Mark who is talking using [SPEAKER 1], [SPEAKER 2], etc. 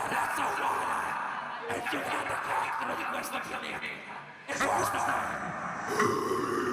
[SPEAKER 1] La razza umana è il più grande cancro di questo pianeta. E questa è...